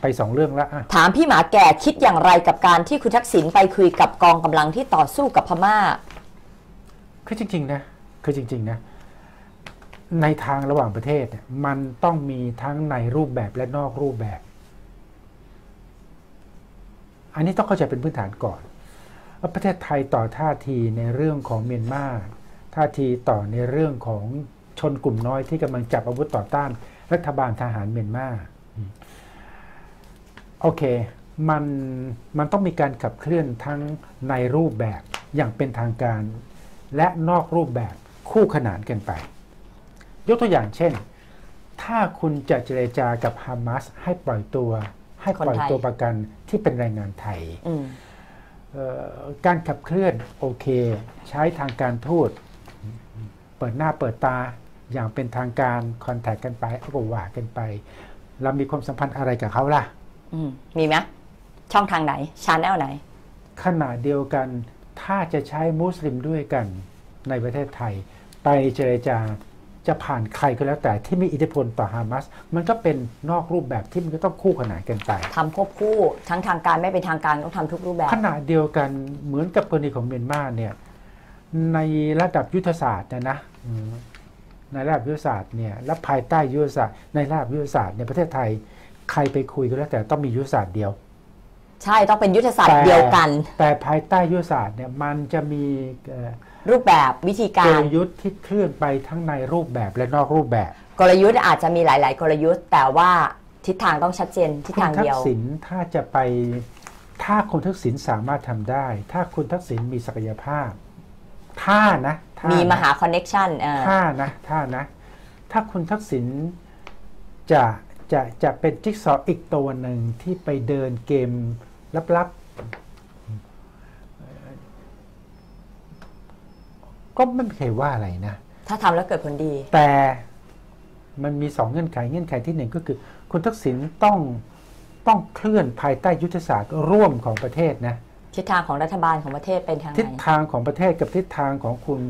ไปสองเรื่องแล้วอะถามพี่หมาแก่คิดอย่างไรกับการที่คุณทักษิณไปคุยกับกองกำลังที่ต่อสู้กับพม่า คือจริง ๆ นะ คือจริง ๆ นะ ในทางระหว่างประเทศเนี่ยมันต้องมีทั้งในรูปแบบและนอกรูปแบบ อันนี้ต้องเข้าใจเป็นพื้นฐานก่อนว่าประเทศไทยต่อท่าทีในเรื่องของเมียนมาท่าทีต่อในเรื่องของชนกลุ่มน้อยที่กำลังจับอาวุธต่อต้านรัฐบาลทหารเมียนมาอืม โอเคมันมันต้องมีการขับเคลื่อนทั้งในรูปแบบอย่างเป็นทางการ และนอกรูปแบบคู่ขนานกันไป ยกตัวอย่างเช่น ถ้าคุณจะเจรจากับฮามาสให้ปล่อยตัว ให้ปล่อยคนไทยตัวประกันที่เป็นแรงงานไทยอืมเอ่อการขับเคลื่อนโอเค ใช้ทางการทูตเปิดหน้าเปิดตาอย่างเป็นทางการ contact กันไปเอาก็ว่ากันไป เรามีความสัมพันธ์อะไรกับเขาล่ะอื มมีไหมช่องทางไหน channel ไหนขณะเดียวกัน ถ้าจะใช้มุสลิมด้วยกันในประเทศไทย ไปเจรจาจะผ่านใครก็แล้วแต่ที่มีอิทธิพลต่อฮามาสมันก็เป็นนอกรูปแบบที่มันก็ต้องคู่ขนานกันไปทำควบคู่ทั้งทางการไม่เป็นทางการต้องทำทุกรูปแบบขณะเดียวกันเหมือนกับกรณีของเมียนมาเนี่ยในระดับยุทธศาสตร์เนยนะอืมในระดับยุทธศาสตร์เนี่ยและภายใต้ยุทธศาสตร์ในระดับยุทธศาสตร์เนี่ยประเทศไทย ใครไปคุยก็แล้วแต่ต้องมียุทธศาสตร์เดียว ใช่ต้องเป็นยุทธศาสตแต่ร์เดียวกัน แต่ภายใต้ยุทธศาสตร์เนี่ยมันจะมีเอ่อรูปแบบวิธีกการลยุทธ์ที่เคลื่อนไปทั้งในรูปแบบและนอกรูปแบบ กลยุทธ์อาจจะมีหลาย ๆ กลยุทธ์ แต่ว่าทิศทางต้องชัดเจนทิศคุณทางทัเดีกยวษิณถ้าจะไปถ้าคุณทักษิณสามารถทำได้ ถ้าคุณทักษิณมีศักยภาพ ถ้านะถ้มีนะมหาคอนเน็ชันเออถ้านะถ้านะ ถ้าคุณทักษิณจะ จะจะเป็นจิ๊กซอว์อีกตัวหนึ่งที่ไปเดินเกมลับๆ ก็ไม่มีใครว่าอะไรนะ ถ้าทำแล้วเกิดผลดี แต่มันมีสองเงื่อนไขเงื่อนไขที่หนึ่งก็คือ คุณทักษิณต้องต้องเคลื่อนภายใต้ยุทธศาสตร์ร่วมของประเทศนะ ทิศทางของรัฐบาลของประเทศเป็นทางไหทิศนทางของประเทศกับทิศทางของคุณ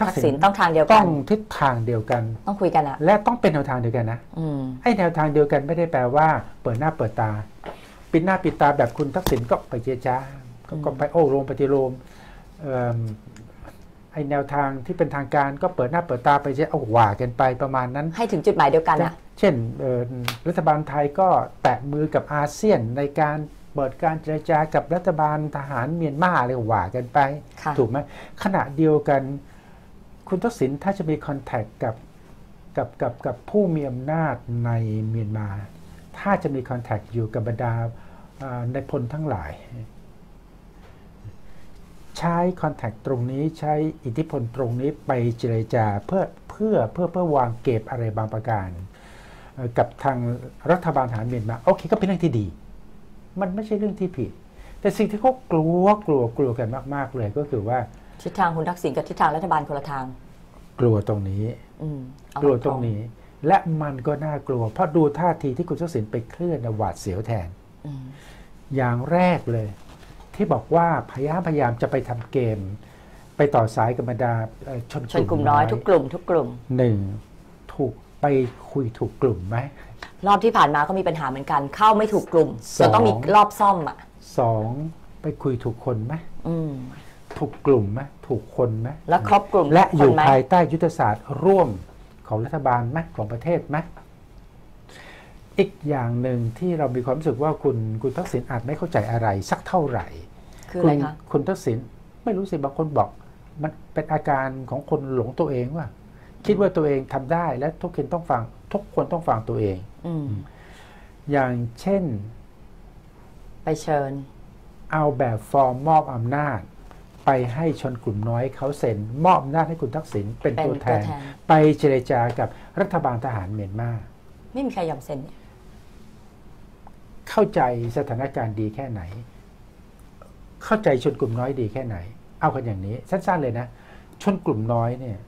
ทัทักษิณต้องทางเดียวต้กัอนงทิศทางเดียวกัน ต้องคุยกันอะและต้องเป็นแนวทางเดียวกันนะอืมไอ้แนวทางเดียวกันไม่ได้แปลว่า เปิดหน้าเปิดตา ปิดหน้าปิดตาแบบคุณทักษิณก็ไปเจรจาก็ก็ไปโอ้โรงปฏิโลมเอิ่มไอ้แนวทางที่เป็นทางการก็เปิดหน้าเปิดตาไปเจเอาว่ากันไปประมาณนั้น ให้ถึงจุดหมายเดียวกันอะเช่นเอ่อรัฐบาลไทยก็แตะมือกับอาเซียนในการเปิดการเจรจากับรัฐบาลทหารเมียนมาอะไรก็ว่ากันไปค่ะถูกไหมขณะเดียวกัน คุณทักษิณถ้าจะมีคอนแทคกับกับกับกับผู้มีอำนาจในเมียนมา ถ้าจะมีคอนแทคอยู่กับบรรดาในพลทั้งหลาย ใช้คอนแทคตรงนี้ใช้อิทธิพลตรงนี้ไปเจรจาเพื่อเพื่อเพื่อเพื่อวางเก็บอะไรบางประการ กับทางรัฐบาลทหารเมียนมาโอเคก็เป็นเรื่องที่ดี มันไม่ใช่เรื่องที่ผิด แต่สิ่งที่เขากลัวกลัวกลัวกันมาก ๆเลยก็คือว่า ทิศทางคุณทักษิณกับทิศทางรัฐบาลคนละทาง กลัวตรงนี้อืมเอากลัวตรงนี้ และมันก็น่ากลัว เพราะดูท่าทีที่คุณทักษิณไปเคลื่อนน่ะหวาดเสียวแทนอืมอย่างแรกเลย ที่บอกว่าพยายามพยายามจะไปทำเกม ไปต่อสายกับบรรดาเอ่อชนชนกลุ่มน้อยทุกกลุ่ม ทุกกลุ่มหนึ่งถูกไปคุยถูกกลุ่มไหมรอบที่ผ่านมาก็มีปัญหาเหมือนกัน เข้าไม่ถูกกลุ่มสองจะต้องมีรอบซ่อมอะสองไปคุยถูกคนไหมอืม ถูกกลุ่มไหมถูกคนไหมแล้วครบกลุ่มและทุกอคยู่นไหมภายใต้ยุทธศาสตร์ร่วมของรัฐบาลไหมของประเทศไหมอีกอย่างหนึ่งที่เรามีความรู้สึกว่าคุณคุณทักษิณอาจไม่เข้าใจอะไรสักเท่าไหร่คือคุอะไรณคะคุณทักษิณไม่รู้สิบางคนบอก มันเป็นอาการของคนหลงตัวเองว่า คิดว่าตัวเองทำได้และทุกคนต้องฟัง ทุกคนต้องฟังตัวเองอืมอย่างเช่น ไปเชิญ เอาแบบฟอร์มมอบอำนาจ ไปให้ชนกลุ่มน้อยเขาเซ็น มอบอำนาจให้คุณทักษิณเป็นเป็นตัวแทตัวนแทน ไปเจรจากับรัฐบาลทหารเมียนมาไม่มีใครยอมเซ็นเนี่ยเข้าใจสถานการณ์ดีแค่ไหน เข้าใจชนกลุ่มน้อยดีแค่ไหน เอากันอย่างนี้ สั้นๆเลยนะ ชนกลุ่มน้อยเนี่ย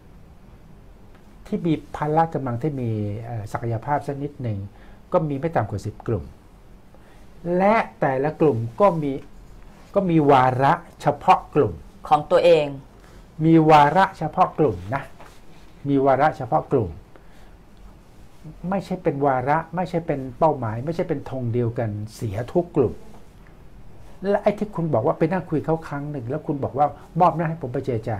ที่มีพละกำลังที่มีเอ่อศักยภาพสักนิดหนึ่งก็มีไม่ต่ำกว่าสิบกลุ่ม และแต่ละกลุ่มก็มีก็มีวาระเฉพาะกลุ่ม ของตัวเอง มีวาระเฉพาะกลุ่มนะ มีวาระเฉพาะกลุ่ม ไม่ใช่เป็นวาระไม่ใช่เป็นเป้าหมาย ไม่ใช่เป็นธงเดียวกันเสียทุกกลุ่ม และไอ้ที่คุณบอกว่าไปนั่งคุยเขาครั้งหนึ่ง แล้วคุณบอกว่ามอบหน้าให้ผมไปเจรจา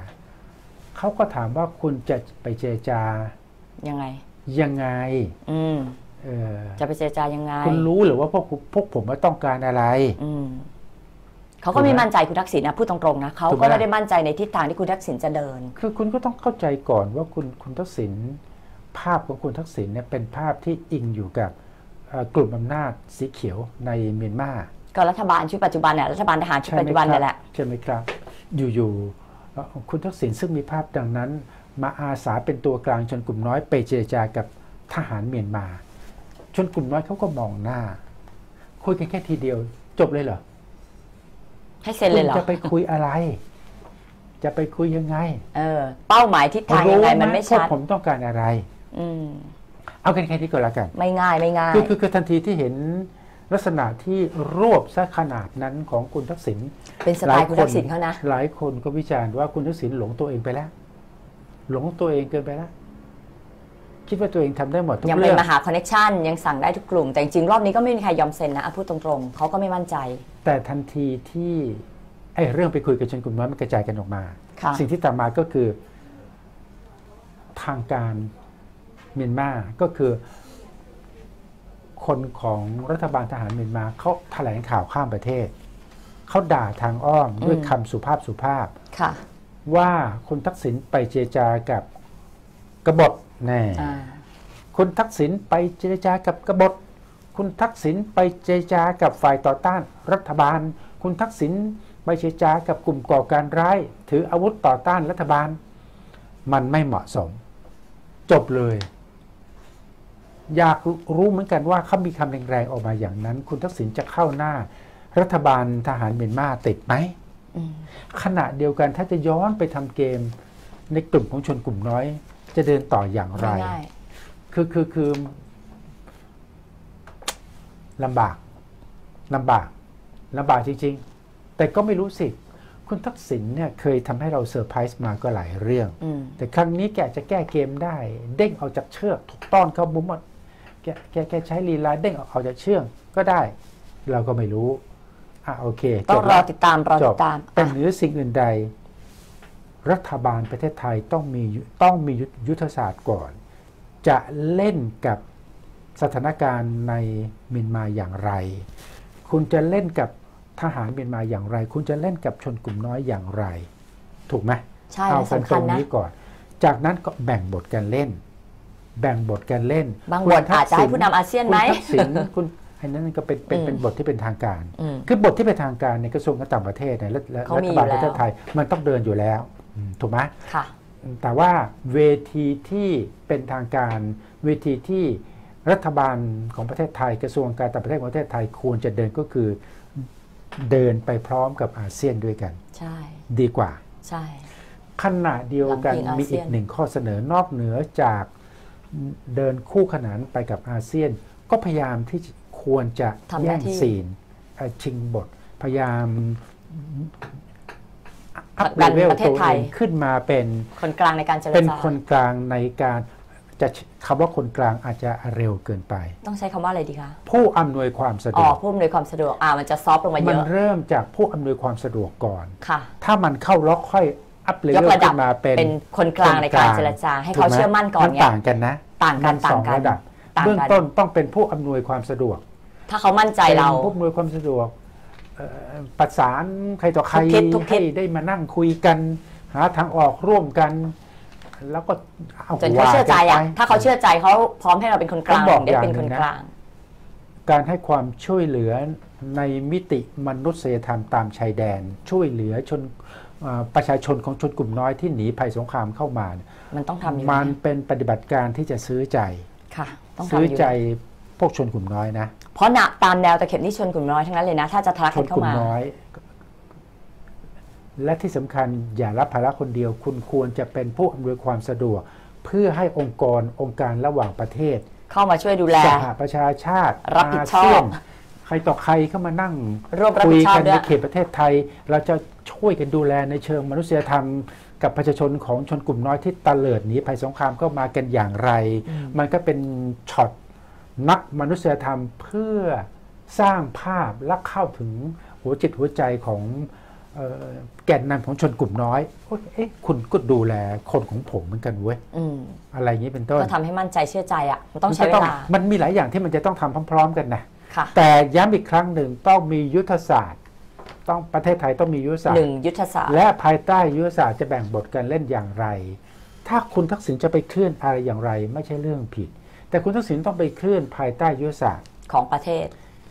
เขาก็ถามว่าคุณจะไปเจรจายังไง ยังไง อืมเออจะไปเจรจายังไง คุณรู้หรือว่าพวกคุณพวกผมว่าต้องการอะไร อืม เขาก็ไม่มั่นใจคุณทักษิณนะพูดตรงๆนะเขาถูกไหมก็ไม่ได้มั่นใจในทิศทางที่คุณทักษิณจะเดิน คือคุณก็ต้องเข้าใจก่อนว่าคุณคุณทักษิณภาพของคุณทักษิณเนี่ยเป็นภาพที่อิงอยู่กับเอ่อกลุ่มอำนาจสีเขียวในเมียนมาก็รัฐบาลชุดปัจจุบันเนี่ยรัฐบาลทหารชุดปัจจุบันเนี่ยแหละใช่ไหมครับ อยู่ๆเอ่อคุณทักษิณซึ่งมีภาพดังนั้น มาอาสาเป็นตัวกลางชนกลุ่มน้อยไปเจรจากับทหารเมียนมา ชนกลุ่มน้อยเขาก็มองหน้า คุยกันแค่ทีเดียวจบเลยเหรอ ให้เซ็นเลยเหรอคุณจะไปคุยอะไร จะไปคุยยังไง เออ เป้าหมายทิศทางยังไงมันไม่พวชักดผมต้องการอะไร อืมเอากันแค่นี้ก็แล้วกัน ไม่ง่ายไม่ง่ายคือคือคือทันทีที่เห็นลักษณะที่รวบซะขนาดนั้นของคุณทักษิณเป็นสไตล์คุณทักษิณเขานะ หลายคนก็วิจารณ์ว่าคุณทักษิณหลงตัวเองไปแล้ว หลงตัวเองเกินไปแล้ว คิดว่าตัวเองทำได้หมดทุกยังเป็เรื่นองมหาคอนเน c ชันยังสั่งได้ทุกกลุ่ม แต่จริงๆรอบนี้ก็ไม่มีใครยอมเซ็นนะอะพูดตรงๆเขาก็ไม่มั่นใจ แต่ทันทีที่ไอ้เรื่องไปคุยกับชนกลุ่มน้อยมันกระจายกันออกมาค่ะสิ่งที่ตามมาก็คือ ทางการเมียนมาก็คือ คนของรัฐบาลทหารเมียนมาเขาแถลงข่าวข้ามประเทศเขาด่าทางอ้อมด้วยคำสุภาพสุภาพค่ะว่าคุณทักษิณไปเจรจากับกบฏ แน่อ่าคุณทักษิณไปเจรจากับกบฏ คุณทักษิณไปเจรจากับฝ่ายต่อต้านรัฐบาล คุณทักษิณไปเจรจากับกลุ่มก่อการร้าย ถืออาวุธต่อต้านรัฐบาล มันไม่เหมาะสม จบเลย อยากรู้เหมือนกันว่าเขามีคำแรงๆออกมาอย่างนั้น คุณทักษิณจะเข้าหน้า รัฐบาลทหารเมียนมาติดไหมอืมขณะเดียวกันถ้าจะย้อนไปทำเกมในกลุ่มของชนกลุ่มน้อย จะเดินต่ออย่างไรไม่ง่ายคือคือคือลำบากลำบากลำบากจริง ๆ แต่ก็ไม่รู้สิ คุณทักษิณเนี่ยเคยทำให้เราเซอร์ไพรส์มาก็หลายเรื่องอืมแต่ครั้งนี้แกจะแก้เกมได้ เด้งออกจากเชือก ถูกต้อนเข้ามุมหมดแกแกแกใช้ลีลาเด้งออกจากเชือกก็ได้ เราก็ไม่รู้ อะโอเคต้องจบรอละติดตามรอจติบดตามแต่อะ เหนือสิ่งอื่นใด รัฐบาลประเทศไทยต้องมียุต้องมียุทธยุทธศาสตร์ก่อน จะเล่นกับสถานการณ์ในเมียนมาอย่างไร คุณจะเล่นกับทหารเมียนมาอย่างไร คุณจะเล่นกับชนกลุ่มน้อยอย่างไร ถูกไหมใช่เอามันกันสำตคัรญงนะนี้ก่อน จากนั้นก็แบ่งบทการเล่น แบ่งบทการเล่น บางคุบณทอาจจะให้ผู้นำอาเซียนไหมคุณทักษิณคุณอันนั้นก็เป็นเป็นอืมเป็นบทที่เป็นทางการอืมคือบทที่เป็นทางการในกระทรวงการต่างประเทศเนี่ยและและเขารัมีฐบาลอยู่ประเทศแล้วไทยมันต้องเดินอยู่แล้วอืม ถูกไหมค่ะแต่ว่าเวทีที่เป็นทางการเวทีที่รัฐบาลของประเทศไทยกระทรวงการต่างประเทศของประเทศไทยควรจะเดินก็คือเดินไปพร้อมกับอาเซียนด้วยกัน ใช่ ดีกว่า ใช่ ขณะเดียวกันหลังพิงอามีเซีอียกนหนึ่งข้อเสนอนอกเหนือจากเดินคู่ขนานไปกับอาเซียน ก็พยายามที่ควรจะทำหแย่น้างที่ซีนเอ่อชิงบท พยายาม ผลักดันเลเวลประเทศตัวไทเอยงขึ้นมาเป็นคนกลางในการเจรเป็นจาคนกลางในการจะคำว่าคนกลางอาจจะเร็วเกินไป ต้องใช้คำว่าอะไรดีคะผู้อำนวยความสะดอ๋อวกผู้อำนวยความสะดวกอ่ามันจะซอฟต์ลงมาเยมันอะเริ่มจากผู้อำนวยความสะดวกก่อนค่ะ ถ้ามันเข้าล็อกค่อยอัพเลเวยลกระดัขึ้บนมาเป็นเป็นคนกลางในการเจรจาให้เขาเชื่อมั่นก่อนมันไงต่างกันนะ ต่างกันมัสองต่างกันระดับต่างกันเบื้องต้นต้องเป็นผู้อำนวยความสะดวก ถ้าเขามั่นใจเราเป็นผู้อำนวยความสะดวกเอ่อ ประสานใครต่อใครทุกทิศทุกทิให้ศได้มานั่งคุยกัน หาทางออกร่วมกัน แล้วก็เอาจนเขาเชื่อใจอะว่กันไปถ้าเขาเชื่อใจเขาพร้อมให้เราเป็นคนกลางผมบอกได้เป็นอย่างหนึ่คนงนะกลาง การให้ความช่วยเหลือในมิติมนุษยธรรมตามชายแดน ช่วยเหลือชนเอ่อประชาชนของชนกลุ่มน้อยที่หนีภัยสงครามเข้ามาเนี่ยมันต้องทำอยู่มันแล้วเป็นปฏิบัติการที่จะซื้อใจ ค่ะ ต้องทำซื้ออยู่ใจแล้ว พวกชนกลุ่มน้อยนะ เพราะหนะตามแนวตะเข็บนี่ชนกลุ่มน้อยทั้งนั้นเลยนะ ถ้าจะทะลักชกันนกเข้าลุ่มมาน้อย และที่สำคัญอย่ารับภาระคนเดียว คุณควรจะเป็นผู้อำนวยความสะดวก เพื่อให้องค์กรองค์การระหว่างประเทศ เข้ามาช่วยดูแลสหประชาชาติ รับผิดชอบาเซียนใครต่อใครเข้ามานั่งร่วมรับคุผิยดชอบกันด้วในยเขตประเทศไทย เราจะช่วยกันดูแลในเชิงมนุษยธรรมกับประชาชนของชนกลุ่มน้อยที่ตะเลิดหนีภัยสงครามก็มากันอย่างไร มันก็เป็นช็อต นักมนุษยธรรมเพื่อสร้างภาพและเข้าถึงหัวจิตหัวใจของเอ่อแกนนำของชนกลุ่มน้อยโอ๊ยเอ๊ะ คุณก็ดูแลคนของผมเหมือนกันเว้ยอืมอะไรอย่างนี้เป็นต้น ก็ทำให้มั่นใจเชื่อใจอะ มันต้องใช้มันเวจะลา มันมีหลายอย่างที่มันจะต้องทำพร้อม ๆ กันนะค่ะแต่ย้ำอีกครั้งหนึ่งต้องมียุทธศาสตร์ ต้องประเทศไทยต้องมียุทธศาสตหนึ่งร์ยุทธศาสตร์ และภายใต้ยุทธศาสตร์จะแบ่งบทการเล่นอย่างไร ถ้าคุณทักษิณจะไปเคลื่อนอะไรอย่างไร ไม่ใช่เรื่องผิด แต่คุณทักษิณต้องไปเคลื่อนภายใต้ยุทธศาสตร์ของประเทศ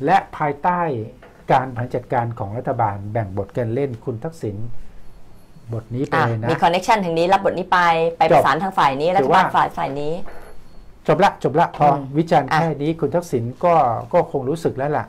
และภายใต้การบริหารจัดการของรัฐบาลแบ่งบทการเล่นคุณทักษิณบทนี้ไปอะเลยนะ มีคอนเน็ชันทางนี้รับบทนี้ไปไปจปบระสานทางฝ่ายนี้รัถืฐอบาว่าลฝ่ายฝ่ายนี้ จบละจบละพออมวิจารณ์อะแค่นี้คุณทักษิณก็ก็คงรู้สึกแล้วล่ะ